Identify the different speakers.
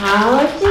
Speaker 1: 好，谢谢。